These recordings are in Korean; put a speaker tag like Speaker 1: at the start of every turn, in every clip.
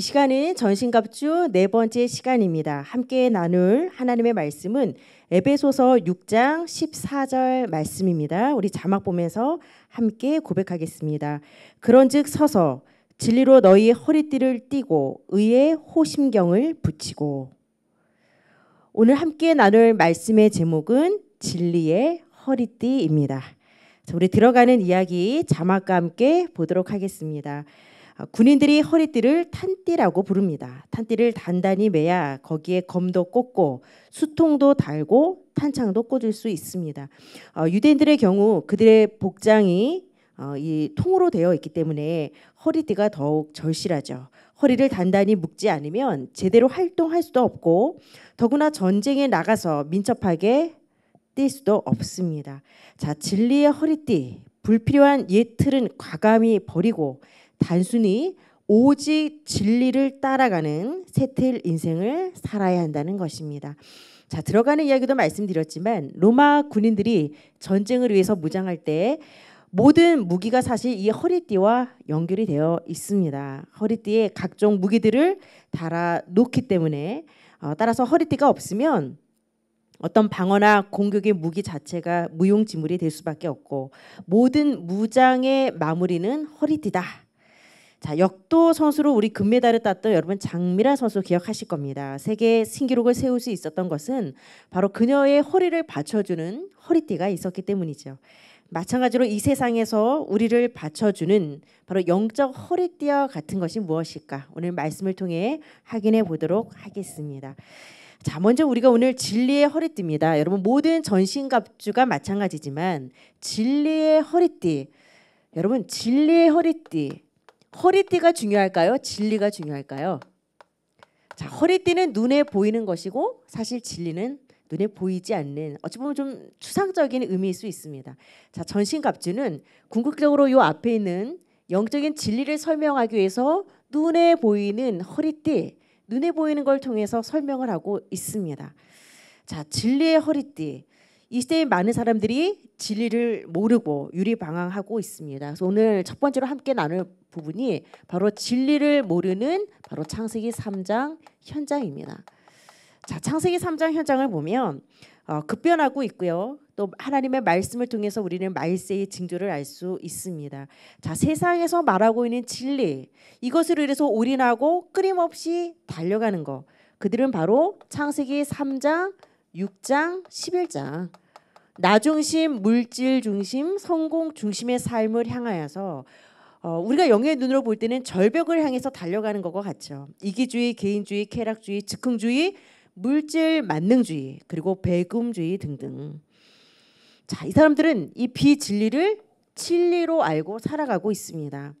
Speaker 1: 이 시간은 전신갑주 네 번째 시간입니다. 함께 나눌 하나님의 말씀은 에베소서 6장 14절 말씀입니다. 우리 자막 보면서 함께 고백하겠습니다. 그런즉 서서 진리로 너희 허리띠를 띠고 의의 호심경을 붙이고 오늘 함께 나눌 말씀의 제목은 진리의 허리띠입니다. 우리 들어가는 이야기 자막과 함께 보도록 하겠습니다. 아, 군인들이 허리띠를 탄띠라고 부릅니다. 탄띠를 단단히 매야 거기에 검도 꽂고 수통도 달고 탄창도 꽂을 수 있습니다. 어, 유대인들의 경우 그들의 복장이 어, 이 통으로 되어 있기 때문에 허리띠가 더욱 절실하죠. 허리를 단단히 묶지 않으면 제대로 활동할 수도 없고 더구나 전쟁에 나가서 민첩하게 뛸 수도 없습니다. 자, 진리의 허리띠, 불필요한 옛 틀은 과감히 버리고 단순히 오직 진리를 따라가는 새틀 인생을 살아야 한다는 것입니다. 자, 들어가는 이야기도 말씀드렸지만 로마 군인들이 전쟁을 위해서 무장할 때 모든 무기가 사실 이 허리띠와 연결이 되어 있습니다. 허리띠에 각종 무기들을 달아 놓기 때문에 어, 따라서 허리띠가 없으면 어떤 방어나 공격의 무기 자체가 무용지물이 될 수밖에 없고 모든 무장의 마무리는 허리띠다. 자, 역도 선수로 우리 금메달을 땄던 여러분 장미란 선수 기억하실 겁니다. 세계 신기록을 세울 수 있었던 것은 바로 그녀의 허리를 받쳐주는 허리띠가 있었기 때문이죠. 마찬가지로 이 세상에서 우리를 받쳐주는 바로 영적 허리띠와 같은 것이 무엇일까? 오늘 말씀을 통해 확인해 보도록 하겠습니다. 자, 먼저 우리가 오늘 진리의 허리띠입니다. 여러분 모든 전신갑주가 마찬가지지만 진리의 허리띠. 여러분 진리의 허리띠 허리띠가 중요할까요? 진리가 중요할까요? 자, 허리띠는 눈에 보이는 것이고 사실 진리는 눈에 보이지 않는 어찌 보면 좀 추상적인 의미일 수 있습니다. 자, 전신갑주는 궁극적으로 요 앞에 있는 영적인 진리를 설명하기 위해서 눈에 보이는 허리띠, 눈에 보이는 걸 통해서 설명을 하고 있습니다. 자, 진리의 허리띠. 이 시대에 많은 사람들이 진리를 모르고 유리방황하고 있습니다. 그래서 오늘 첫 번째로 함께 나눌 부분이 바로 진리를 모르는 바로 창세기 3장 현장입니다. 자, 창세기 3장 현장을 보면 어, 급변하고 있고요. 또 하나님의 말씀을 통해서 우리는 말세의 징조를 알 수 있습니다. 자, 세상에서 말하고 있는 진리 이것으로 인해서 올인하고 끊임없이 달려가는 것. 그들은 바로 창세기 3장, 6장, 11장 나 중심, 물질 중심, 성공 중심의 삶을 향하여서 어, 우리가 영의 눈으로 볼 때는 절벽을 향해서 달려가는 것과 같죠. 이기주의, 개인주의, 쾌락주의, 즉흥주의, 물질 만능주의, 그리고 배금주의 등등. 자, 이 사람들은 이 비진리를 진리로 알고 살아가고 있습니다.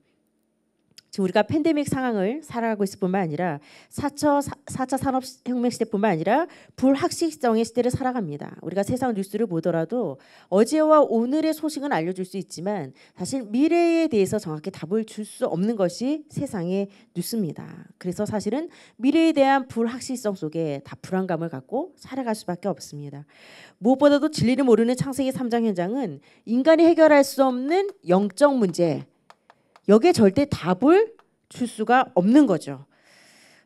Speaker 1: 지금 우리가 팬데믹 상황을 살아가고 있을 뿐만 아니라 4차, 4차 산업혁명 시대뿐만 아니라 불확실성의 시대를 살아갑니다. 우리가 세상 뉴스를 보더라도 어제와 오늘의 소식은 알려줄 수 있지만 사실 미래에 대해서 정확히 답을 줄 수 없는 것이 세상의 뉴스입니다. 그래서 사실은 미래에 대한 불확실성 속에 다 불안감을 갖고 살아갈 수밖에 없습니다. 무엇보다도 진리를 모르는 창세기 3장 현장은 인간이 해결할 수 없는 영적 문제 여기에 절대 답을 줄 수가 없는 거죠.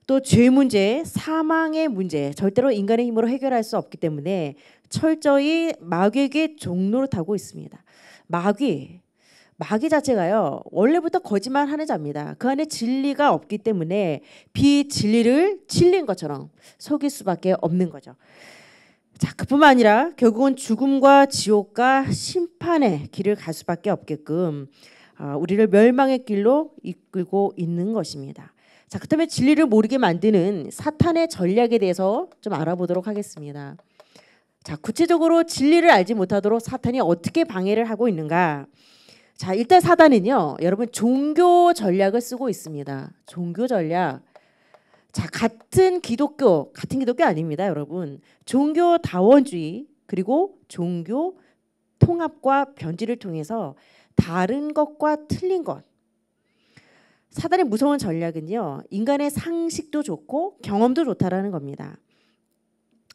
Speaker 1: 또 죄 문제, 사망의 문제 절대로 인간의 힘으로 해결할 수 없기 때문에 철저히 마귀에게 종로를 타고 있습니다. 마귀, 마귀 자체가요 원래부터 거짓말하는 자입니다. 그 안에 진리가 없기 때문에 비진리를 진리인 것처럼 속일 수밖에 없는 거죠. 자, 그뿐만 아니라 결국은 죽음과 지옥과 심판의 길을 갈 수밖에 없게끔 아, 우리를 멸망의 길로 이끌고 있는 것입니다. 자, 그렇다면 진리를 모르게 만드는 사탄의 전략에 대해서 좀 알아보도록 하겠습니다. 자, 구체적으로 진리를 알지 못하도록 사탄이 어떻게 방해를 하고 있는가? 자, 일단 사단은요, 여러분 종교 전략을 쓰고 있습니다. 종교 전략. 자, 같은 기독교, 같은 기독교 아닙니다, 여러분. 종교 다원주의 그리고 종교 통합과 변질을 통해서 다른 것과 틀린 것. 사단의 무서운 전략은요. 인간의 상식도 좋고 경험도 좋다라는 겁니다.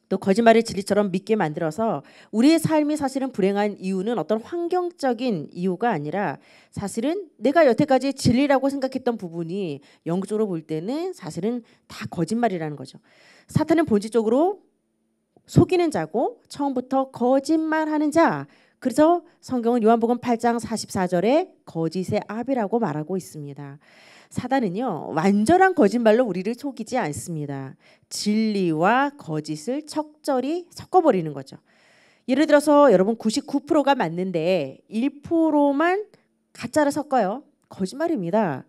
Speaker 1: 또 거짓말을 진리처럼 믿게 만들어서 우리의 삶이 사실은 불행한 이유는 어떤 환경적인 이유가 아니라 사실은 내가 여태까지 진리라고 생각했던 부분이 영적으로 볼 때는 사실은 다 거짓말이라는 거죠. 사탄은 본질적으로 속이는 자고 처음부터 거짓말하는 자. 그래서 성경은 요한복음 8장 44절에 거짓의 압이라고 말하고 있습니다. 사단은요 완전한 거짓말로 우리를 속이지 않습니다. 진리와 거짓을 척절히 섞어버리는 거죠. 예를 들어서 여러분 99%가 맞는데 1%만 가짜를 섞어요. 거짓말입니다.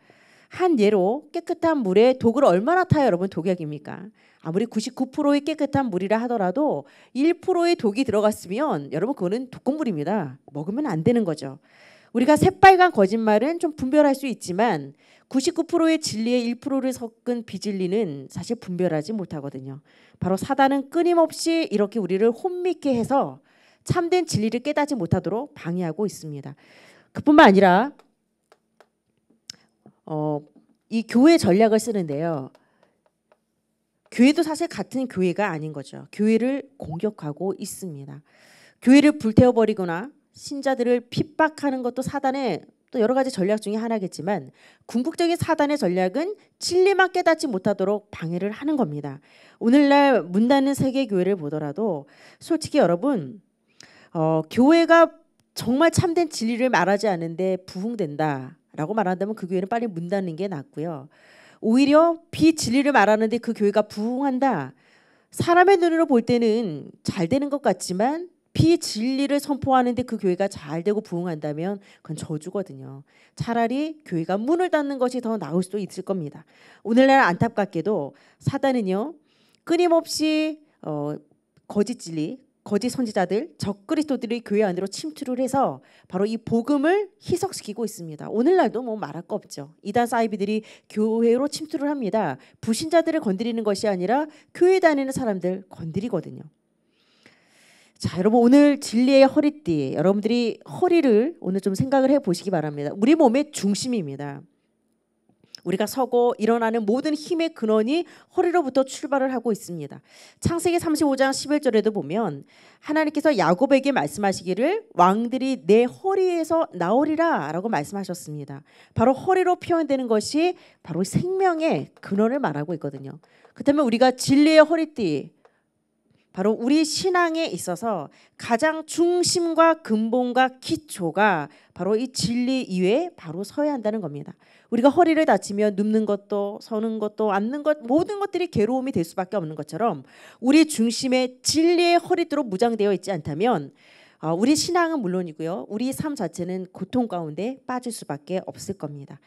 Speaker 1: 한 예로 깨끗한 물에 독을 얼마나 타요, 여러분 독약입니까? 아무리 99%의 깨끗한 물이라 하더라도 1%의 독이 들어갔으면 여러분 그거는 독극물입니다. 먹으면 안 되는 거죠. 우리가 새빨간 거짓말은 좀 분별할 수 있지만 99%의 진리에 1%를 섞은 비진리는 사실 분별하지 못하거든요. 바로 사단은 끊임없이 이렇게 우리를 혼미케 해서 참된 진리를 깨닫지 못하도록 방해하고 있습니다. 그뿐만 아니라 어, 이 교회 전략을 쓰는데요. 교회도 사실 같은 교회가 아닌 거죠. 교회를 공격하고 있습니다. 교회를 불태워 버리거나 신자들을 핍박하는 것도 사단의 또 여러 가지 전략 중에 하나겠지만 궁극적인 사단의 전략은 진리만 깨닫지 못하도록 방해를 하는 겁니다. 오늘날 문 닫는 세계 교회를 보더라도 솔직히 여러분 어, 교회가 정말 참된 진리를 말하지 않는데 부흥된다 라고 말한다면 그 교회는 빨리 문 닫는 게 낫고요. 오히려 비진리를 말하는데 그 교회가 부흥한다. 사람의 눈으로 볼 때는 잘 되는 것 같지만 비진리를 선포하는데 그 교회가 잘 되고 부흥한다면 그건 저주거든요. 차라리 교회가 문을 닫는 것이 더 나을 수도 있을 겁니다. 오늘날 안타깝게도 사단은요 끊임없이 어, 거짓 진리, 거짓 선지자들, 적그리스도들이 교회 안으로 침투를 해서 바로 이 복음을 희석시키고 있습니다. 오늘날도 뭐 말할 거 없죠. 이단 사이비들이 교회로 침투를 합니다. 부신자들을 건드리는 것이 아니라 교회 다니는 사람들 건드리거든요. 자, 여러분 오늘 진리의 허리띠 여러분들이 허리를 오늘 좀 생각을 해 보시기 바랍니다. 우리 몸의 중심입니다. 우리가 서고 일어나는 모든 힘의 근원이 허리로부터 출발을 하고 있습니다. 창세기 35장 11절에도 보면 하나님께서 야곱에게 말씀하시기를 왕들이 내 허리에서 나오리라라고 말씀하셨습니다. 바로 허리로 표현되는 것이 바로 생명의 근원을 말하고 있거든요. 그렇다면 우리가 진리의 허리띠 바로 우리 신앙에 있어서 가장 중심과 근본과 기초가 바로 이 진리 위에 바로 서야 한다는 겁니다. 우리가 허리를 다치면 눕는 것도 서는 것도 앉는 것 모든 것들이 괴로움이 될 수밖에 없는 것처럼 우리 중심에 진리의 허리띠로 무장되어 있지 않다면 어, 우리 신앙은 물론이고요. 우리 삶 자체는 고통 가운데 빠질 수밖에 없을 겁니다.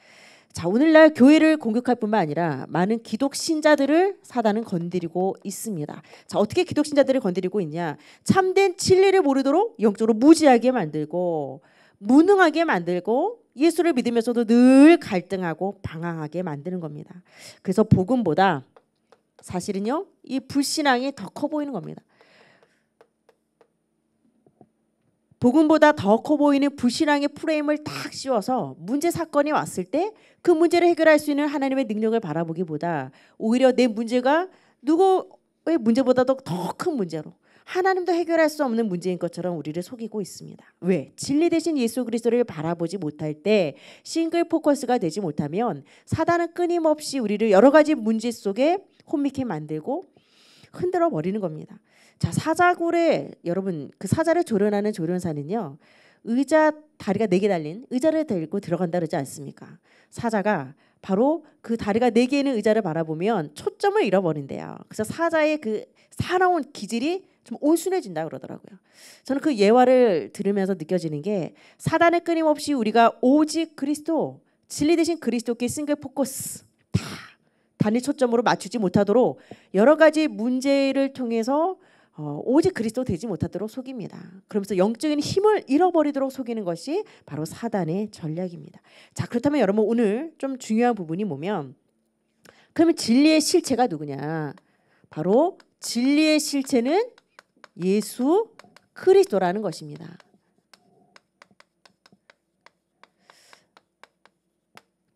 Speaker 1: 자, 오늘날 교회를 공격할 뿐만 아니라 많은 기독 신자들을 사단은 건드리고 있습니다. 자, 어떻게 기독 신자들을 건드리고 있냐? 참된 진리를 모르도록 영적으로 무지하게 만들고 무능하게 만들고 예수를 믿으면서도 늘 갈등하고 방황하게 만드는 겁니다. 그래서 복음보다 사실은요, 이 불신앙이 더 커 보이는 겁니다. 복음보다 더 커 보이는 불신앙의 프레임을 딱 씌워서 문제 사건이 왔을 때 그 문제를 해결할 수 있는 하나님의 능력을 바라보기보다 오히려 내 문제가 누구의 문제보다도 더 큰 문제로 하나님도 해결할 수 없는 문제인 것처럼 우리를 속이고 있습니다. 왜? 진리 대신 예수 그리스도를 바라보지 못할 때 싱글 포커스가 되지 못하면 사단은 끊임없이 우리를 여러 가지 문제 속에 혼미케 만들고 흔들어 버리는 겁니다. 자 사자굴에 여러분 그 사자를 조련하는 조련사는요 의자 다리가 네 개 달린 의자를 들고 들어간다 그러지 않습니까? 사자가 바로 그 다리가 네 개는 의자를 바라보면 초점을 잃어버린대요. 그래서 사자의 그 사나운 기질이 좀 온순해진다 그러더라고요. 저는 그 예화를 들으면서 느껴지는 게 사단의 끊임없이 우리가 오직 그리스도 진리 대신 그리스도께 싱글 포커스 다 단일 초점으로 맞추지 못하도록 여러 가지 문제를 통해서 어, 오직 그리스도 되지 못하도록 속입니다. 그러면서 영적인 힘을 잃어버리도록 속이는 것이 바로 사단의 전략입니다. 자 그렇다면 여러분 오늘 좀 중요한 부분이 뭐면 그러면 진리의 실체가 누구냐? 바로 진리의 실체는 예수 그리스도라는 것입니다.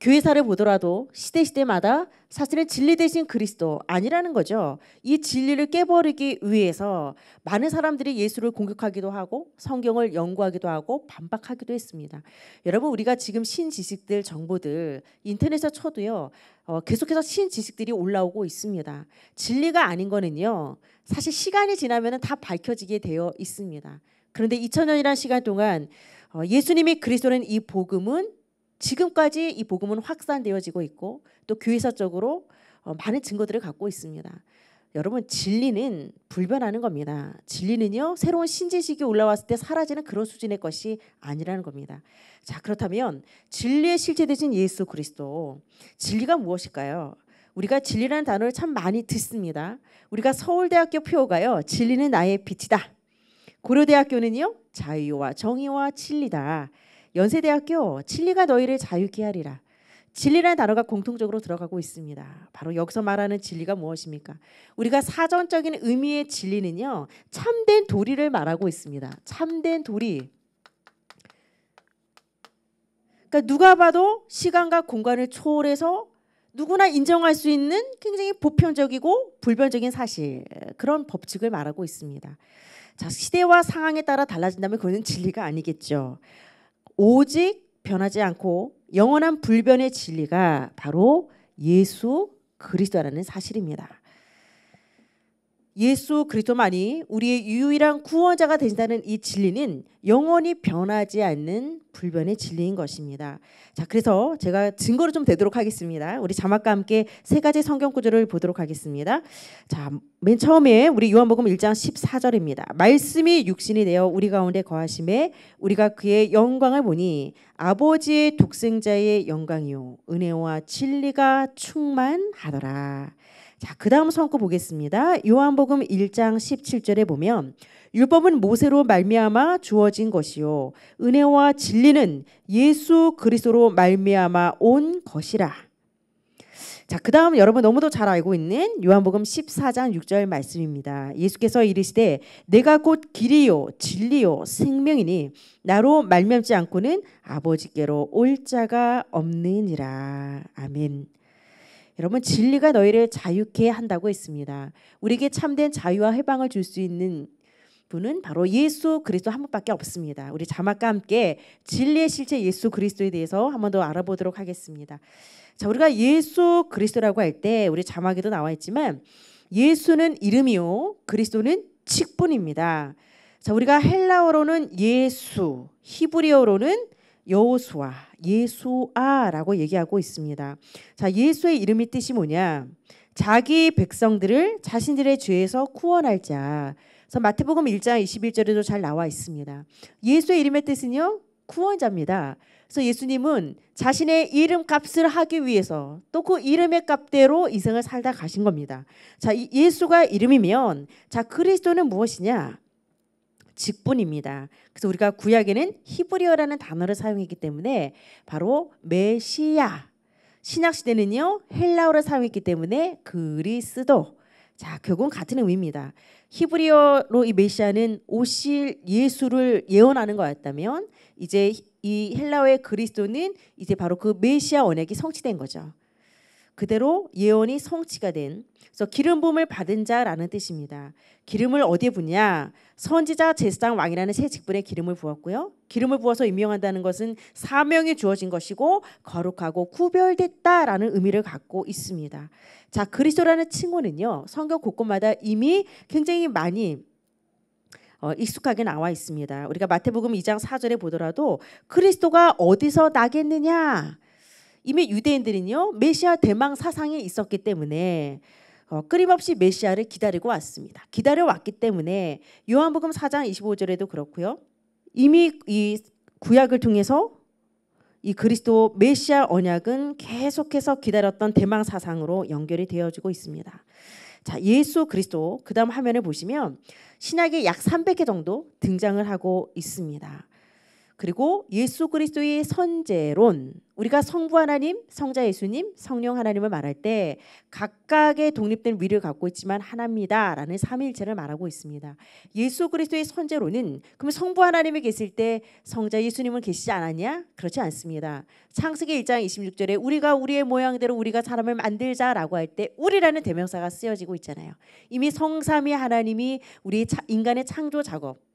Speaker 1: 교회사를 보더라도 시대 시대마다 사실은 진리 대신 그리스도 아니라는 거죠. 이 진리를 깨버리기 위해서 많은 사람들이 예수를 공격하기도 하고 성경을 연구하기도 하고 반박하기도 했습니다. 여러분 우리가 지금 신 지식들 정보들 인터넷에 쳐도요. 어, 계속해서 신 지식들이 올라오고 있습니다. 진리가 아닌 거는요. 사실 시간이 지나면 다 밝혀지게 되어 있습니다. 그런데 2000년이라는 시간 동안 어, 예수님이 그리스도는 이 복음은 지금까지 이 복음은 확산되어지고 있고 또 교회사적으로 어, 많은 증거들을 갖고 있습니다. 여러분 진리는 불변하는 겁니다. 진리는요 새로운 신지식이 올라왔을 때 사라지는 그런 수준의 것이 아니라는 겁니다. 자 그렇다면 진리의 실체 되신 예수 그리스도 진리가 무엇일까요? 우리가 진리라는 단어를 참 많이 듣습니다. 우리가 서울대학교 표어가요 진리는 나의 빛이다. 고려대학교는요 자유와 정의와 진리다. 연세대학교 진리가 너희를 자유케 하리라. 진리라는 단어가 공통적으로 들어가고 있습니다. 바로 여기서 말하는 진리가 무엇입니까? 우리가 사전적인 의미의 진리는요. 참된 도리를 말하고 있습니다. 참된 도리. 그러니까 누가 봐도 시간과 공간을 초월해서 누구나 인정할 수 있는 굉장히 보편적이고 불변적인 사실 그런 법칙을 말하고 있습니다. 자 시대와 상황에 따라 달라진다면 그거는 진리가 아니겠죠. 오직 변하지 않고 영원한 불변의 진리가 바로 예수 그리스도라는 사실입니다. 예수 그리스도만이 우리의 유일한 구원자가 되신다는 이 진리는 영원히 변하지 않는 불변의 진리인 것입니다. 자, 그래서 제가 증거를 좀 되도록 하겠습니다. 우리 자막과 함께 세 가지 성경 구절을 보도록 하겠습니다. 자, 맨 처음에 우리 요한복음 1장 14절입니다. 말씀이 육신이 되어 우리 가운데 거하심에 우리가 그의 영광을 보니 아버지의 독생자의 영광이요 은혜와 진리가 충만하더라. 자, 그다음 성구 보겠습니다. 요한복음 1장 17절에 보면 율법은 모세로 말미암아 주어진 것이요 은혜와 진리는 예수 그리스도로 말미암아 온 것이라. 자, 그다음 여러분 너무도 잘 알고 있는 요한복음 14장 6절 말씀입니다. 예수께서 이르시되 내가 곧 길이요 진리요 생명이니 나로 말미암지 않고는 아버지께로 올 자가 없느니라. 아멘. 여러분 진리가 너희를 자유케 한다고 했습니다. 우리에게 참된 자유와 해방을 줄 수 있는 분은 바로 예수 그리스도 한 분밖에 없습니다. 우리 자막과 함께 진리의 실체 예수 그리스도에 대해서 한 번 더 알아보도록 하겠습니다. 자, 우리가 예수 그리스도라고 할 때 우리 자막에도 나와 있지만 예수는 이름이요 그리스도는 직분입니다. 자, 우리가 헬라어로는 예수, 히브리어로는 여호수아, 예수아라고 얘기하고 있습니다. 자, 예수의 이름이 뜻이 뭐냐? 자기 백성들을 자신들의 죄에서 구원할 자. 그래서 마태복음 1장 21절에도 잘 나와 있습니다. 예수의 이름의 뜻은요. 구원자입니다. 그래서 예수님은 자신의 이름 값을 하기 위해서 또 그 이름의 값대로 이생을 살다 가신 겁니다. 자, 예수가 이름이면 자, 그리스도는 무엇이냐? 직분입니다. 그래서 우리가 구약에는 히브리어라는 단어를 사용했기 때문에 바로 메시아 신약 시대는요 헬라어를 사용했기 때문에 그리스도 자 결국은 같은 의미입니다. 히브리어로 이 메시아는 오실 예수를 예언하는 거였다면 이제 이 헬라어의 그리스도는 이제 바로 그 메시아 언약이 성취된 거죠. 그대로 예언이 성취가 된 그래서 기름 부음을 받은 자라는 뜻입니다. 기름을 어디에 붓냐? 선지자, 제사장, 왕이라는 세 직분에 기름을 부었고요. 기름을 부어서 임명한다는 것은 사명이 주어진 것이고 거룩하고 구별됐다라는 의미를 갖고 있습니다. 자, 그리스도라는 칭호는요. 성경 곳곳마다 이미 굉장히 많이 어, 익숙하게 나와 있습니다. 우리가 마태복음 2장 4절에 보더라도 그리스도가 어디서 나겠느냐? 이미 유대인들은요 메시아 대망 사상에 있었기 때문에 어, 끊임없이 메시아를 기다리고 왔습니다. 기다려 왔기 때문에 요한복음 4장 25절에도 그렇고요. 이미 이 구약을 통해서 이 그리스도 메시아 언약은 계속해서 기다렸던 대망 사상으로 연결이 되어지고 있습니다. 자, 예수 그리스도 그다음 화면을 보시면 신약에 약 300개 정도 등장을 하고 있습니다. 그리고 예수 그리스도의 선제론 우리가 성부 하나님, 성자 예수님, 성령 하나님을 말할 때 각각의 독립된 위를 갖고 있지만 하나입니다라는 삼위일체를 말하고 있습니다. 예수 그리스도의 선제론은 그럼 성부 하나님이 계실 때 성자 예수님은 계시지 않았냐? 그렇지 않습니다. 창세기 1장 26절에 우리가 우리의 모양대로 우리가 사람을 만들자라고 할 때 우리라는 대명사가 쓰여지고 있잖아요. 이미 성삼위 하나님이 우리 인간의 창조 작업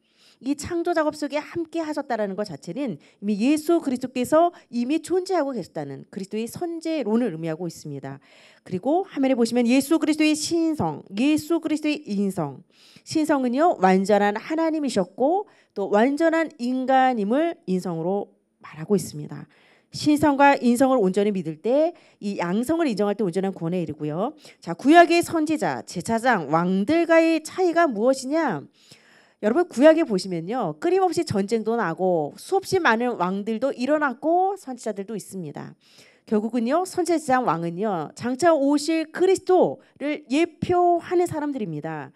Speaker 1: 이 창조 작업 속에 함께 하셨다라는 것 자체는 이미 예수 그리스도께서 이미 존재하고 계셨다는 그리스도의 선제론을 의미하고 있습니다. 그리고 화면에 보시면 예수 그리스도의 신성, 예수 그리스도의 인성. 신성은요 완전한 하나님이셨고 또 완전한 인간임을 인성으로 말하고 있습니다. 신성과 인성을 온전히 믿을 때 이 양성을 인정할 때 온전한 구원에 이르고요. 자 구약의 선지자, 제사장, 왕들과의 차이가 무엇이냐? 여러분 구약에 보시면요 끊임없이 전쟁도 나고 수없이 많은 왕들도 일어났고 선지자들도 있습니다. 결국은요 선지자 왕은요 장차 오실 그리스도를 예표하는 사람들입니다.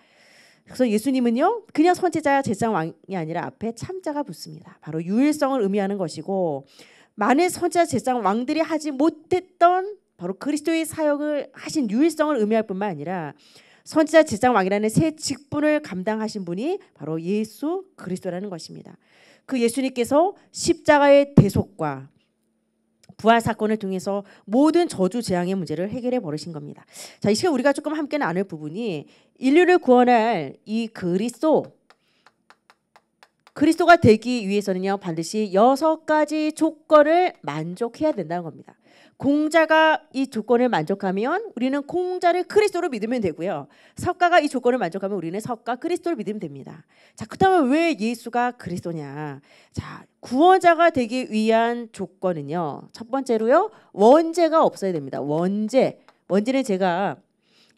Speaker 1: 그래서 예수님은요 그냥 선지자 제사 왕이 아니라 앞에 참자가 붙습니다. 바로 유일성을 의미하는 것이고 많은 선지자 제사 왕들이 하지 못했던 바로 그리스도의 사역을 하신 유일성을 의미할 뿐만 아니라 선지자 제장 왕이라는 새 직분을 감당하신 분이 바로 예수 그리스도라는 것입니다. 그 예수님께서 십자가의 대속과 부활 사건을 통해서 모든 저주 재앙의 문제를 해결해 버리신 겁니다. 자, 이 시간 우리가 조금 함께 나눌 부분이 인류를 구원할 이 그리스도 그리스도가 되기 위해서는요 반드시 여섯 가지 조건을 만족해야 된다는 겁니다. 공자가 이 조건을 만족하면 우리는 공자를 그리스도로 믿으면 되고요. 석가가 이 조건을 만족하면 우리는 석가 그리스도를 믿으면 됩니다. 자, 그렇다면 왜 예수가 그리스도냐? 자, 구원자가 되기 위한 조건은요. 첫 번째로요. 원죄가 없어야 됩니다. 원죄. 원죄는 제가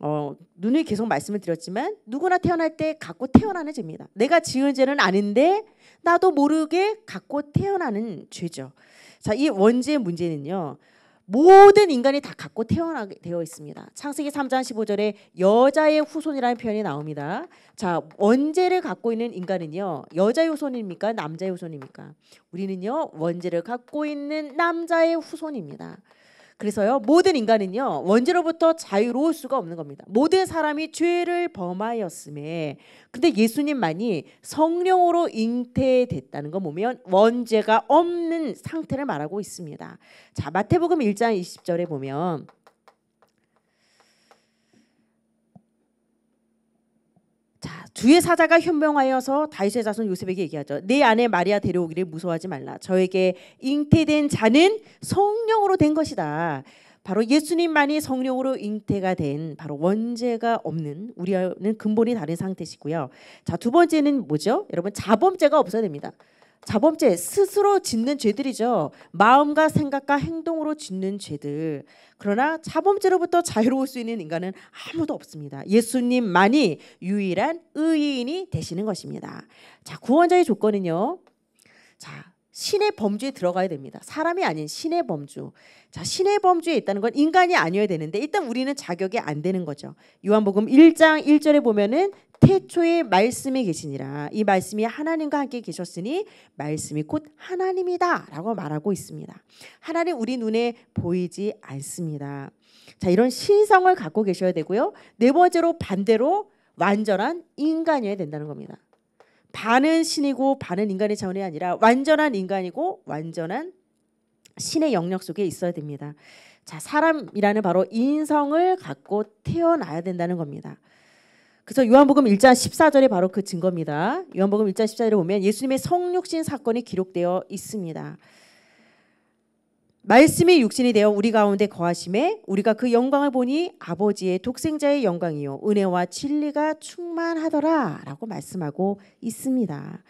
Speaker 1: 어, 눈을 계속 말씀을 드렸지만 누구나 태어날 때 갖고 태어나는 죄입니다. 내가 지은 죄는 아닌데 나도 모르게 갖고 태어나는 죄죠. 자, 이 원죄의 문제는요. 모든 인간이 다 갖고 태어나게 되어 있습니다. 창세기 3장 15절에 여자의 후손이라는 표현이 나옵니다. 자, 원죄를 갖고 있는 인간은요. 여자의 후손입니까? 남자의 후손입니까? 우리는요. 원죄를 갖고 있는 남자의 후손입니다. 그래서요 모든 인간은요 원죄로부터 자유로울 수가 없는 겁니다. 모든 사람이 죄를 범하였음에 근데 예수님만이 성령으로 잉태됐다는 거 보면 원죄가 없는 상태를 말하고 있습니다. 자 마태복음 1장 20절에 보면 주의 사자가 현명하여서 다윗의 자손 요셉에게 얘기하죠. 내 아내 마리아 데려오기를 무서워하지 말라. 저에게 잉태된 자는 성령으로 된 것이다. 바로 예수님만이 성령으로 잉태가 된 바로 원죄가 없는 우리와는 근본이 다른 상태시고요. 자, 두 번째는 뭐죠? 여러분 자범죄가 없어야 됩니다. 자범죄 스스로 짓는 죄들이죠. 마음과 생각과 행동으로 짓는 죄들. 그러나 자범죄로부터 자유로울 수 있는 인간은 아무도 없습니다. 예수님만이 유일한 의인이 되시는 것입니다. 자, 구원자의 조건은요. 자, 신의 범주에 들어가야 됩니다. 사람이 아닌 신의 범주. 자, 신의 범주에 있다는 건 인간이 아니어야 되는데 일단 우리는 자격이 안 되는 거죠. 요한복음 1장 1절에 보면은 태초에 말씀이 계시니라. 이 말씀이 하나님과 함께 계셨으니 말씀이 곧 하나님이다라고 말하고 있습니다. 하나님 우리 눈에 보이지 않습니다. 자, 이런 신성을 갖고 계셔야 되고요. 네 번째로 반대로 완전한 인간이어야 된다는 겁니다. 반은 신이고 반은 인간의 자원이 아니라 완전한 인간이고 완전한 신의 영역 속에 있어야 됩니다. 자, 사람이라는 바로 인성을 갖고 태어나야 된다는 겁니다. 그래서 요한복음 1장 14절에 바로 그 증거입니다. 요한복음 1장 14절에 보면 예수님의 성육신 사건이 기록되어 있습니다. 말씀이 육신이 되어 우리 가운데 거하심에 우리가 그 영광을 보니 아버지의 독생자의 영광이요 은혜와 진리가 충만하더라라고 말씀하고 있습니다.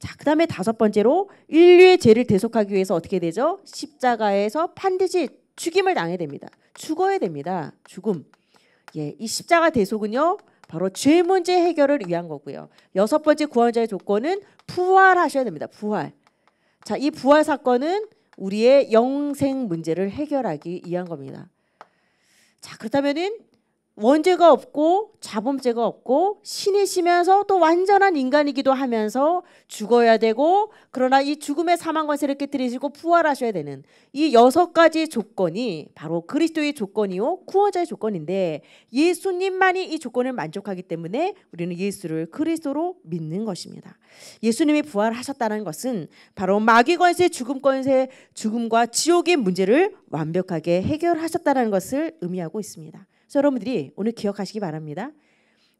Speaker 1: 자, 그다음에 다섯 번째로 인류의 죄를 대속하기 위해서 어떻게 되죠? 십자가에서 반드시 죽임을 당해야 됩니다. 죽어야 됩니다. 죽음. 예, 이 십자가 대속은요. 바로 죄 문제 해결을 위한 거고요. 여섯 번째 구원자의 조건은 부활하셔야 됩니다. 부활. 자, 이 부활 사건은 우리의 영생 문제를 해결하기 위한 겁니다. 자, 그렇다면은 원죄가 없고 자범죄가 없고 신이시면서 또 완전한 인간이기도 하면서 죽어야 되고 그러나 이 죽음의 사망 관세를 깨뜨리시고 부활하셔야 되는 이 여섯 가지 조건이 바로 그리스도의 조건이요 구원자의 조건인데 예수님만이 이 조건을 만족하기 때문에 우리는 예수를 그리스도로 믿는 것입니다. 예수님이 부활하셨다는 것은 바로 마귀 관세, 죽음 관세, 죽음과 지옥의 문제를 완벽하게 해결하셨다는 것을 의미하고 있습니다. 그래서 여러분들이 오늘 기억하시기 바랍니다.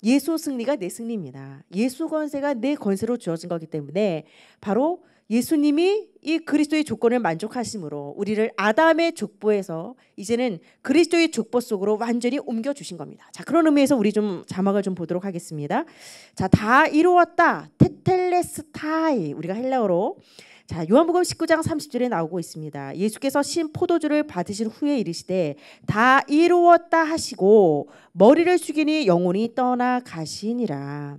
Speaker 1: 예수 승리가 내 승리입니다. 예수 권세가 내 권세로 주어진 거기 때문에 바로 예수님이 이 그리스도의 조건을 만족하심으로 우리를 아담의 족보에서 이제는 그리스도의 족보 속으로 완전히 옮겨 주신 겁니다. 자, 그런 의미에서 우리 좀 자막을 좀 보도록 하겠습니다. 자, 다 이루었다. 테텔레스타이 우리가 헬라어로 자, 요한복음 19장 30절에 나오고 있습니다. 예수께서 신 포도주를 받으신 후에 이르시되 다 이루었다 하시고 머리를 숙이니 영혼이 떠나 가시니라.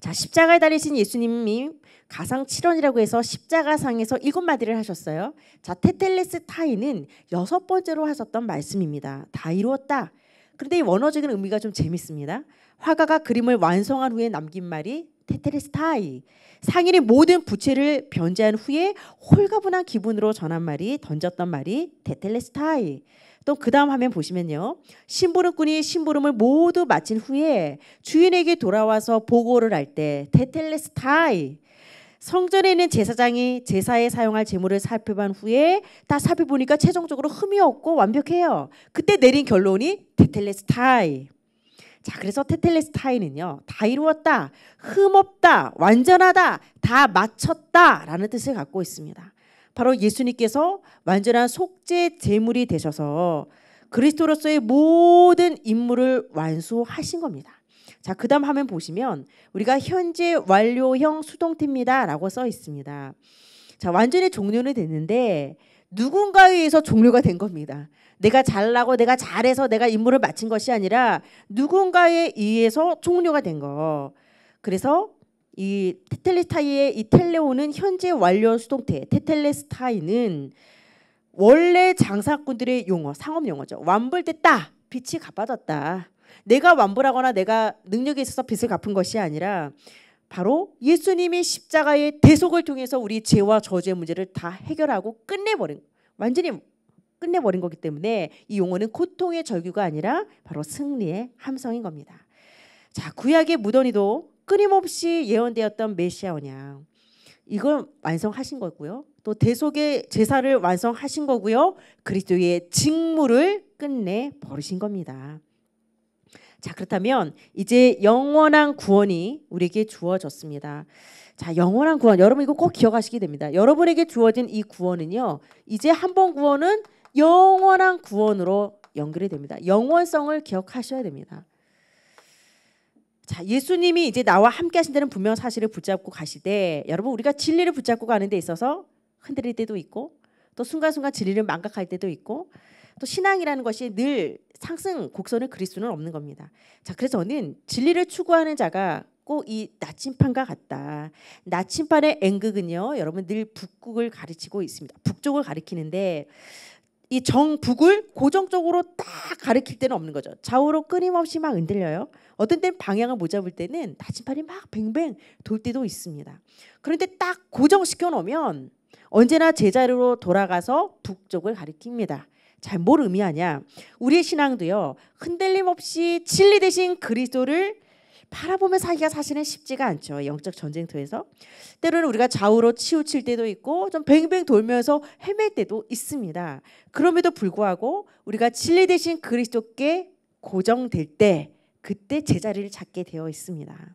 Speaker 1: 자, 십자가에 달리신 예수님이 가상 7원이라고 해서 십자가상에서 일곱 마디를 하셨어요. 자, 테텔레스 타이는 여섯 번째로 하셨던 말씀입니다. 다 이루었다. 그런데 이 원어적인 의미가 좀 재밌습니다. 화가가 그림을 완성한 후에 남긴 말이 테텔레스 타이. 상인이 모든 부채를 변제한 후에 홀가분한 기분으로 전한 말이 던졌던 말이 테텔레스타이. 또 그 다음 화면 보시면요. 심부름꾼이 심부름을 모두 마친 후에 주인에게 돌아와서 보고를 할 때 테텔레스타이. 성전에 있는 제사장이 제사에 사용할 제물을 살펴본 후에 다 살펴보니까 최종적으로 흠이 없고 완벽해요. 그때 내린 결론이 테텔레스타이. 자, 그래서 테텔레스타이는요. 다 이루었다. 흠없다. 완전하다. 다 마쳤다라는 뜻을 갖고 있습니다. 바로 예수님께서 완전한 속죄 제물이 되셔서 그리스도로서의 모든 임무를 완수하신 겁니다. 자, 그다음 화면 보시면 우리가 현재 완료형 수동태입니다라고 써 있습니다. 자, 완전히 종료는 됐는데 누군가에 의해서 종료가 된 겁니다. 내가 잘나고 내가 잘해서 내가 임무를 마친 것이 아니라 누군가에 의해서 종료가 된 거. 그래서 이 테텔레스타이의 이 텔레오는 현재 완료 수동태 테텔레스타이는 원래 장사꾼들의 용어, 상업 용어죠. 완불됐다. 빚이 갚아졌다. 내가 완불하거나 내가 능력이 있어서 빚을 갚은 것이 아니라 바로 예수님이 십자가의 대속을 통해서 우리 죄와 저주의 문제를 다 해결하고 끝내버린 완전히 끝내버린 거기 때문에 이 용어는 고통의 절규가 아니라 바로 승리의 함성인 겁니다. 자 구약의 무더니도 끊임없이 예언되었던 메시아 언양 이걸 완성하신 거고요. 또 대속의 제사를 완성하신 거고요. 그리스도의 직무를 끝내 버리신 겁니다. 자 그렇다면 이제 영원한 구원이 우리에게 주어졌습니다. 자 영원한 구원 여러분 이거 꼭 기억하시게 됩니다. 여러분에게 주어진 이 구원은요. 이제 한 번 구원은 영원한 구원으로 연결이 됩니다. 영원성을 기억하셔야 됩니다. 자, 예수님이 이제 나와 함께 하신다는 분명 사실을 붙잡고 가시되 여러분 우리가 진리를 붙잡고 가는 데 있어서 흔들릴 때도 있고 또 순간순간 진리를 망각할 때도 있고 또 신앙이라는 것이 늘 상승 곡선을 그릴 수는 없는 겁니다. 자, 그래서 저는 진리를 추구하는 자가 꼭 이 나침판과 같다. 나침판의 N극은요, 여러분 늘 북극을 가르치고 있습니다. 북쪽을 가리키는데 이 정북을 고정적으로 딱 가리킬 때는 없는 거죠. 좌우로 끊임없이 막 흔들려요. 어떤 때는 방향을 못 잡을 때는 나침판이 막 뱅뱅 돌 때도 있습니다. 그런데 딱 고정시켜 놓으면 언제나 제자리로 돌아가서 북쪽을 가리킵니다. 잘 뭘 의미하냐? 우리의 신앙도요. 흔들림 없이 진리 대신 그리스도를 바라보며 살기가 사실은 쉽지가 않죠. 영적 전쟁터에서. 때로는 우리가 좌우로 치우칠 때도 있고 좀 뱅뱅 돌면서 헤맬 때도 있습니다. 그럼에도 불구하고 우리가 진리 대신 그리스도께 고정될 때 그때 제자리를 찾게 되어 있습니다.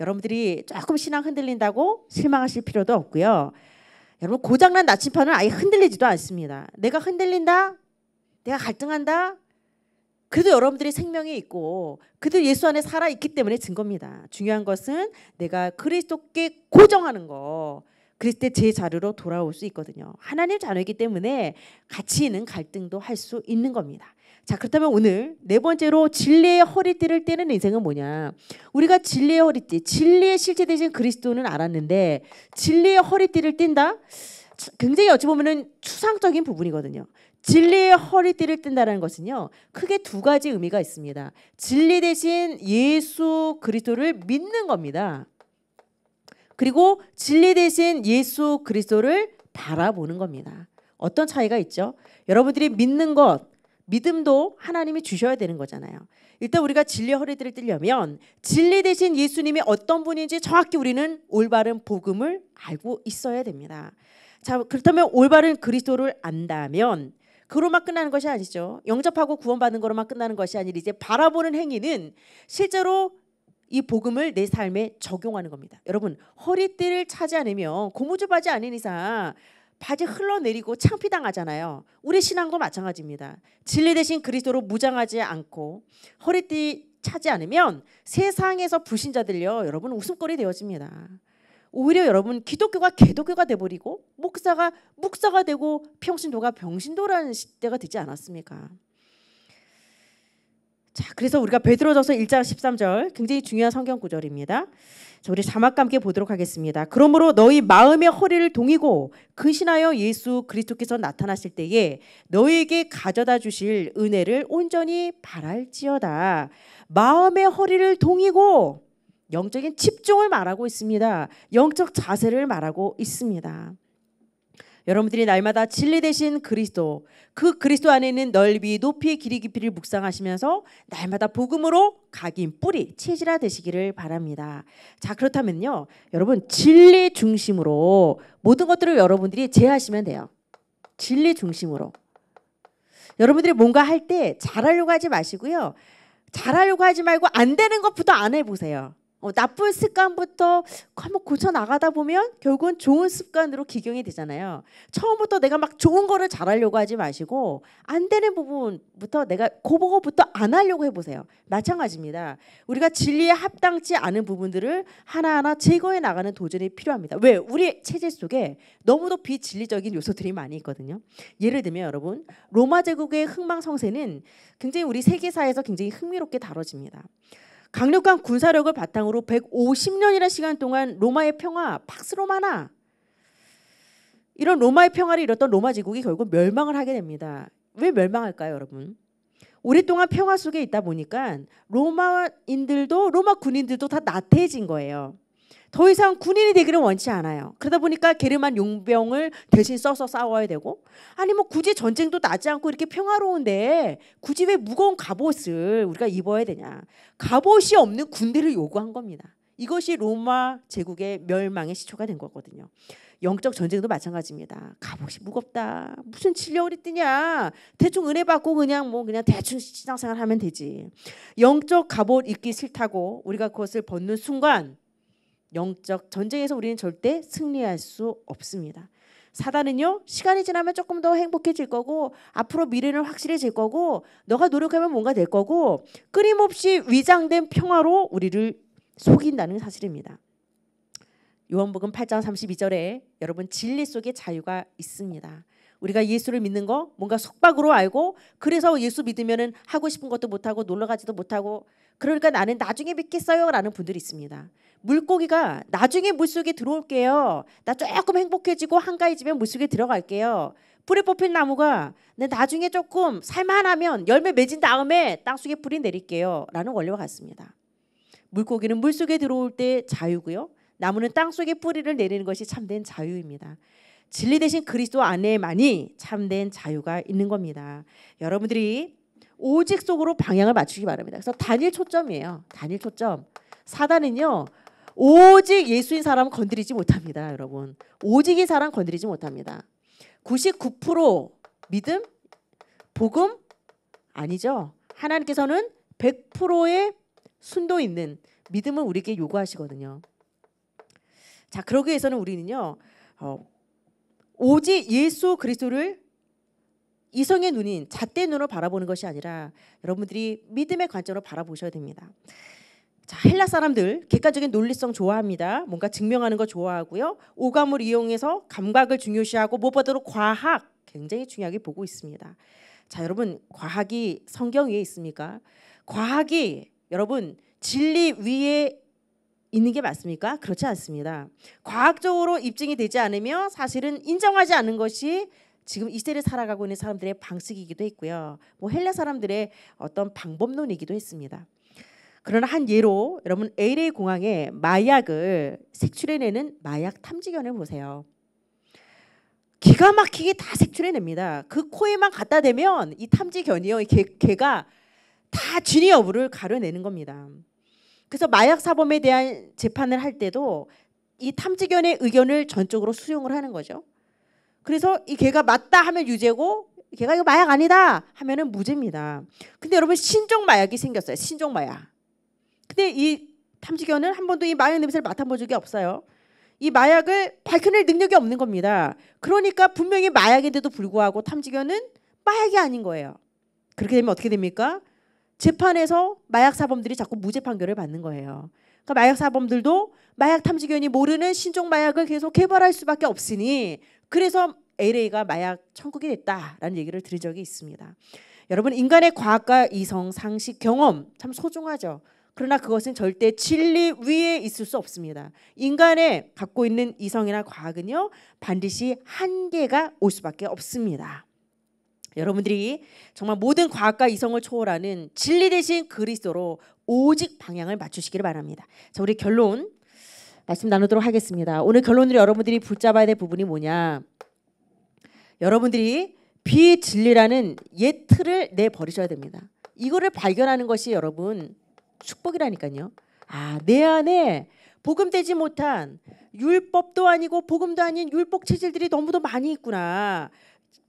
Speaker 1: 여러분들이 조금 신앙 흔들린다고 실망하실 필요도 없고요. 여러분 고장난 나침판은 아예 흔들리지도 않습니다. 내가 흔들린다? 내가 갈등한다? 그래도 여러분들이 생명이 있고 그들 예수 안에 살아 있기 때문에 증거입니다. 중요한 것은 내가 그리스도께 고정하는 거. 그랬을 때 제 자리로 돌아올 수 있거든요. 하나님 자녀이기 때문에 같이 있는 갈등도 할 수 있는 겁니다. 자 그렇다면 오늘 네 번째로 진리의 허리띠를 떼는 인생은 뭐냐? 우리가 진리의 허리띠, 진리의 실제 대신 그리스도는 알았는데 진리의 허리띠를 뗀다? 굉장히 어찌 보면은 추상적인 부분이거든요. 진리의 허리띠를 뜬다는 것은요. 크게 두 가지 의미가 있습니다. 진리 대신 예수 그리스도를 믿는 겁니다. 그리고 진리 대신 예수 그리스도를 바라보는 겁니다. 어떤 차이가 있죠? 여러분들이 믿는 것, 믿음도 하나님이 주셔야 되는 거잖아요. 일단 우리가 진리 허리띠를 띠려면 진리 대신 예수님이 어떤 분인지 정확히 우리는 올바른 복음을 알고 있어야 됩니다. 자, 그렇다면 올바른 그리스도를 안다면 그로만 끝나는 것이 아니죠. 영접하고 구원받는 거로만 끝나는 것이 아니라 이제 바라보는 행위는 실제로 이 복음을 내 삶에 적용하는 겁니다. 여러분 허리띠를 차지 않으면 고무줄 바지 아닌 이상 바지 흘러내리고 창피당하잖아요. 우리 신앙도 마찬가지입니다. 진리 대신 그리스도로 무장하지 않고 허리띠 차지 않으면 세상에서 불신자들요 여러분 웃음거리 되어집니다. 오히려 여러분 기독교가 개독교가 돼버리고 목사가 묵사가 되고 평신도가 병신도라는 시대가 되지 않았습니까? 자, 그래서 우리가 베드로전서 1장 13절 굉장히 중요한 성경 구절입니다. 자, 우리 자막과 함께 보도록 하겠습니다. 그러므로 너희 마음의 허리를 동이고 근신하여 예수 그리스도께서 나타나실 때에 너희에게 가져다 주실 은혜를 온전히 바랄지어다. 마음의 허리를 동이고 영적인 집중을 말하고 있습니다. 영적 자세를 말하고 있습니다. 여러분들이 날마다 진리 대신 그리스도 그 그리스도 안에 있는 넓이 높이 길이 깊이를 묵상하시면서 날마다 복음으로 각인 뿌리 체질화 되시기를 바랍니다. 자 그렇다면요 여러분 진리 중심으로 모든 것들을 여러분들이 제하시면 돼요. 진리 중심으로 여러분들이 뭔가 할 때 잘하려고 하지 마시고요. 잘하려고 하지 말고 안 되는 것부터 안 해보세요. 어, 나쁜 습관부터 한번 고쳐 나가다 보면 결국은 좋은 습관으로 기경이 되잖아요. 처음부터 내가 막 좋은 거를 잘하려고 하지 마시고 안 되는 부분부터 내가 그거부터 안 하려고 해보세요. 마찬가지입니다. 우리가 진리에 합당치 않은 부분들을 하나하나 제거해 나가는 도전이 필요합니다. 왜? 우리 체질 속에 너무도 비진리적인 요소들이 많이 있거든요. 예를 들면 여러분 로마 제국의 흥망성쇠는 굉장히 우리 세계사에서 굉장히 흥미롭게 다뤄집니다. 강력한 군사력을 바탕으로 150년이라는 시간 동안 로마의 평화 박스로마나 이런 로마의 평화를 이뤘던 로마 제국이 결국 멸망을 하게 됩니다. 왜 멸망할까요, 여러분? 오랫동안 평화 속에 있다 보니까 로마인들도 로마 군인들도 다 나태해진 거예요. 더 이상 군인이 되기를 원치 않아요. 그러다 보니까 게르만 용병을 대신 써서 싸워야 되고 아니 뭐 굳이 전쟁도 나지 않고 이렇게 평화로운데 굳이 왜 무거운 갑옷을 우리가 입어야 되냐. 갑옷이 없는 군대를 요구한 겁니다. 이것이 로마 제국의 멸망의 시초가 된 거거든요. 영적 전쟁도 마찬가지입니다. 갑옷이 무겁다. 무슨 진력을 뛰냐. 대충 은혜 받고 그냥 뭐 그냥 대충 신앙생활 하면 되지. 영적 갑옷 입기 싫다고 우리가 그것을 벗는 순간 영적 전쟁에서 우리는 절대 승리할 수 없습니다. 사단은요 시간이 지나면 조금 더 행복해질 거고 앞으로 미래는 확실해질 거고 너가 노력하면 뭔가 될 거고 끊임없이 위장된 평화로 우리를 속인다는 사실입니다. 요한복음 8장 32절에 여러분 진리 속에 자유가 있습니다. 우리가 예수를 믿는 거 뭔가 속박으로 알고 그래서 예수 믿으면은 하고 싶은 것도 못 하고 놀러 가지도 못하고 그러니까 나는 나중에 믿겠어요 라는 분들이 있습니다. 물고기가 나중에 물속에 들어올게요. 나 조금 행복해지고 한가해지면 물속에 들어갈게요. 불에 뽑힌 나무가 내 나중에 조금 살만하면 열매 맺은 다음에 땅속에 뿌리 내릴게요. 라는 원리와 같습니다. 물고기는 물속에 들어올 때 자유고요. 나무는 땅속에 뿌리를 내리는 것이 참된 자유입니다. 진리 대신 그리스도 안에만이 참된 자유가 있는 겁니다. 여러분들이 오직 속으로 방향을 맞추기 바랍니다. 그래서 단일 초점이에요. 단일 초점. 사단은요. 오직 예수인 사람 건드리지 못합니다, 여러분. 오직인 사람 건드리지 못합니다. 99% 믿음, 복음 아니죠. 하나님께서는 100%의 순도 있는 믿음을 우리에게 요구하시거든요. 자, 그러기 위해서는 우리는요. 어, 오직 예수 그리스도를 이성의 눈인 잣대 눈으로 바라보는 것이 아니라 여러분들이 믿음의 관점으로 바라보셔야 됩니다. 자, 헬라 사람들 객관적인 논리성 좋아합니다. 뭔가 증명하는 거 좋아하고요. 오감을 이용해서 감각을 중요시하고 무엇보다도 과학 굉장히 중요하게 보고 있습니다. 자, 여러분 과학이 성경 위에 있습니까? 과학이 여러분 진리 위에 있는 게 맞습니까? 그렇지 않습니다. 과학적으로 입증이 되지 않으며 사실은 인정하지 않는 것이 지금 이 시대를 살아가고 있는 사람들의 방식이기도 했고요. 뭐 헬라 사람들의 어떤 방법론이기도 했습니다. 그러나 한 예로 여러분 LA 공항에 마약을 색출해내는 마약 탐지견을 보세요. 기가 막히게 다 색출해냅니다. 그 코에만 갖다 대면 이 탐지견이요, 개, 개가 다 진위 여부를 가려내는 겁니다. 그래서 마약 사범에 대한 재판을 할 때도 이 탐지견의 의견을 전적으로 수용을 하는 거죠. 그래서 이 개가 맞다 하면 유죄고 걔가 이거 마약 아니다 하면은 무죄입니다. 근데 여러분 신종 마약이 생겼어요. 신종 마약. 근데 이 탐지견은 한 번도 이 마약 냄새를 맡아본 적이 없어요. 이 마약을 밝혀낼 능력이 없는 겁니다. 그러니까 분명히 마약인데도 불구하고 탐지견은 마약이 아닌 거예요. 그렇게 되면 어떻게 됩니까? 재판에서 마약 사범들이 자꾸 무죄 판결을 받는 거예요. 그러니까 마약 사범들도 마약 탐지견이 모르는 신종 마약을 계속 개발할 수밖에 없으니 그래서 LA가 마약 천국이 됐다라는 얘기를 들은 적이 있습니다. 여러분 인간의 과학과 이성, 상식, 경험 참 소중하죠. 그러나 그것은 절대 진리 위에 있을 수 없습니다. 인간의 갖고 있는 이성이나 과학은요 반드시 한계가 올 수밖에 없습니다. 여러분들이 정말 모든 과학과 이성을 초월하는 진리 대신 그리스도로 오직 방향을 맞추시기를 바랍니다. 자, 우리 결론 말씀 나누도록 하겠습니다. 오늘 결론으로 여러분들이 붙잡아야 될 부분이 뭐냐? 여러분들이 비진리라는 옛 틀을 내 버리셔야 됩니다. 이거를 발견하는 것이 여러분 축복이라니까요. 아, 내 안에 복음되지 못한 율법도 아니고 복음도 아닌 율법 체질들이 너무도 많이 있구나.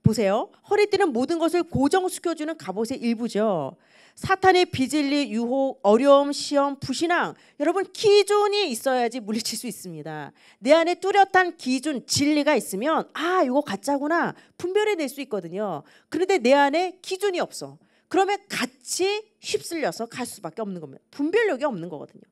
Speaker 1: 보세요. 허리띠는 모든 것을 고정시켜주는 갑옷의 일부죠. 사탄의 비진리, 유혹, 어려움, 시험, 부신앙 여러분 기준이 있어야지 물리칠 수 있습니다. 내 안에 뚜렷한 기준, 진리가 있으면 아 이거 가짜구나 분별해낼 수 있거든요. 그런데 내 안에 기준이 없어. 그러면 같이 휩쓸려서 갈 수밖에 없는 겁니다. 분별력이 없는 거거든요.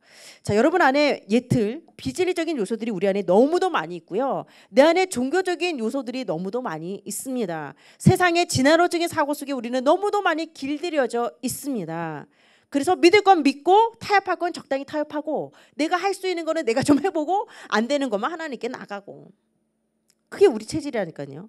Speaker 1: 자, 여러분 안에 예틀 비진리적인 요소들이 우리 안에 너무도 많이 있고요. 내 안에 종교적인 요소들이 너무도 많이 있습니다. 세상의 진화론적인 사고 속에 우리는 너무도 많이 길들여져 있습니다. 그래서 믿을 건 믿고 타협할 건 적당히 타협하고 내가 할 수 있는 거는 내가 좀 해보고 안 되는 것만 하나님께 나가고 그게 우리 체질이라니까요.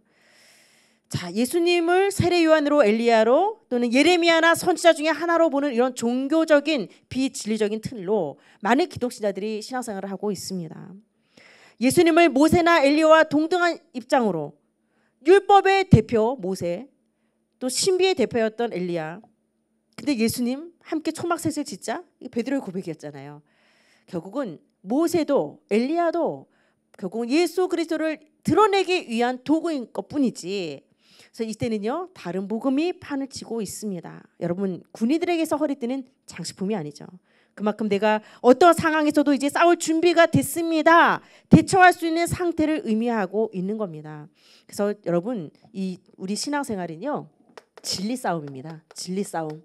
Speaker 1: 자, 예수님을 세례 요한으로 엘리야로 또는 예레미야나 선지자 중에 하나로 보는 이런 종교적인 비진리적인 틀로 많은 기독신자들이 신앙생활을 하고 있습니다. 예수님을 모세나 엘리야와 동등한 입장으로 율법의 대표 모세 또 신비의 대표였던 엘리야 근데 예수님 함께 초막셋을 짓자 베드로의 고백이었잖아요. 결국은 모세도 엘리야도 결국은 예수 그리스도를 드러내기 위한 도구인 것뿐이지 그래서 이때는요 다른 복음이 판을 치고 있습니다. 여러분 군인들에게서 허리띠는 장식품이 아니죠. 그만큼 내가 어떤 상황에서도 이제 싸울 준비가 됐습니다. 대처할 수 있는 상태를 의미하고 있는 겁니다. 그래서 여러분 이 우리 신앙생활은요 진리 싸움입니다. 진리 싸움.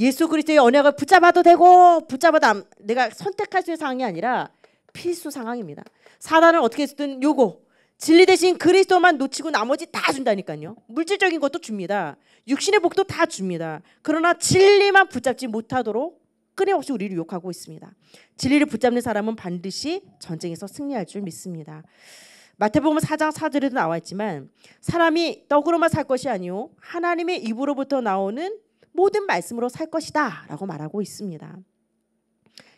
Speaker 1: 예수 그리스도의 언약을 붙잡아도 되고 붙잡아도 내가 선택할 수 있는 상황이 아니라 필수 상황입니다. 사단을 어떻게 했든 요거 진리 대신 그리스도만 놓치고 나머지 다 준다니까요. 물질적인 것도 줍니다. 육신의 복도 다 줍니다. 그러나 진리만 붙잡지 못하도록 끊임없이 우리를 욕하고 있습니다. 진리를 붙잡는 사람은 반드시 전쟁에서 승리할 줄 믿습니다. 마태복음 4장 4절에도 나와 있지만 사람이 떡으로만 살 것이 아니요 하나님의 입으로부터 나오는 모든 말씀으로 살 것이다라고 말하고 있습니다.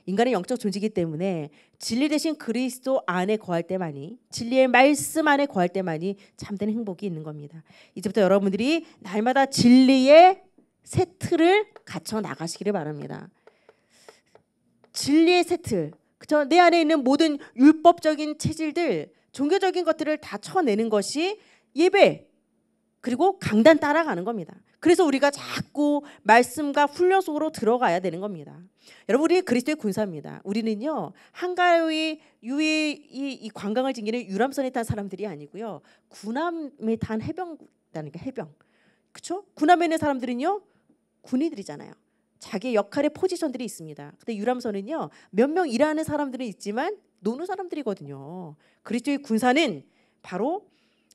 Speaker 1: 인간의 영적 존재이기 때문에 진리 대신 그리스도 안에 거할 때만이 진리의 말씀 안에 거할 때만이 참된 행복이 있는 겁니다. 이제부터 여러분들이 날마다 진리의 세트를 갖춰 나가시기를 바랍니다. 진리의 세트. 그죠? 내 안에 있는 모든 율법적인 체질들, 종교적인 것들을 다 쳐내는 것이 예배 그리고 강단 따라가는 겁니다. 그래서 우리가 자꾸 말씀과 훈련 속으로 들어가야 되는 겁니다. 여러분 우리 그리스도의 군사입니다. 우리는요 한가위 유이 이, 이 관광을 즐기는 유람선에 탄 사람들이 아니고요 군함에 탄 해병다니까 해병 그렇죠? 군함에 있는 사람들은요 군인들이잖아요. 자기 역할의 포지션들이 있습니다. 근데 유람선은요 몇 명 일하는 사람들은 있지만 노는 사람들이거든요. 그리스도의 군사는 바로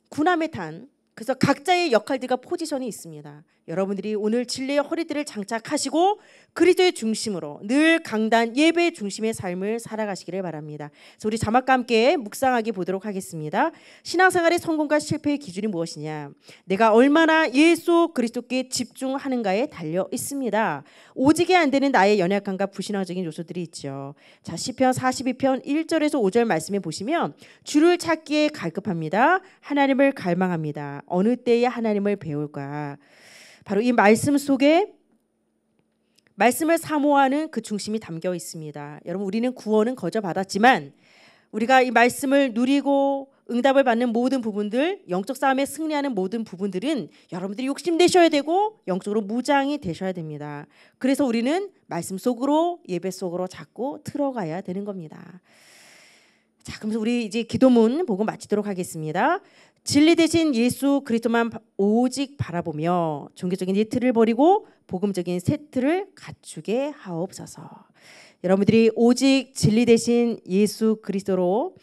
Speaker 1: 군함에 탄 그래서 각자의 역할들과 포지션이 있습니다. 여러분들이 오늘 진리의 허리띠를 장착하시고 그리스도의 중심으로 늘 강단 예배 중심의 삶을 살아가시기를 바랍니다. 그래서 우리 자막과 함께 묵상하게 보도록 하겠습니다. 신앙생활의 성공과 실패의 기준이 무엇이냐? 내가 얼마나 예수 그리스도께 집중하는가에 달려 있습니다. 오직에 안 되는 나의 연약함과 불신앙적인 요소들이 있죠. 자, 시편 42편 1절에서 5절 말씀에 보시면 주를 찾기에 갈급합니다. 하나님을 갈망합니다. 어느 때에 하나님을 배울까? 바로 이 말씀 속에 말씀을 사모하는 그 중심이 담겨 있습니다. 여러분 우리는 구원은 거저 받았지만 우리가 이 말씀을 누리고 응답을 받는 모든 부분들, 영적 싸움에 승리하는 모든 부분들은 여러분들이 욕심내셔야 되고 영적으로 무장이 되셔야 됩니다. 그래서 우리는 말씀 속으로 예배 속으로 자꾸 들어가야 되는 겁니다. 자, 그럼 우리 이제 기도문 보고 마치도록 하겠습니다. 진리 대신 예수 그리스도만 오직 바라보며 종교적인 예틀을 버리고 복음적인 세트를 갖추게 하옵소서. 여러분들이 오직 진리 대신 예수 그리스도로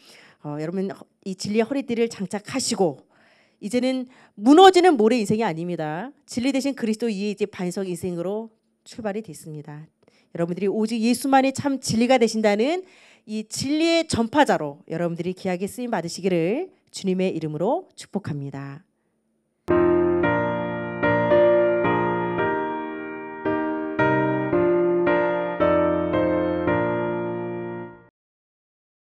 Speaker 1: 어, 여러분 이 진리의 허리띠를 장착하시고 이제는 무너지는 모래 인생이 아닙니다. 진리 대신 그리스도 위에 이제 반석 인생으로 출발이 됐습니다. 여러분들이 오직 예수만이 참 진리가 되신다는 이 진리의 전파자로 여러분들이 귀하게 쓰임 받으시기를 주님의 이름으로 축복합니다.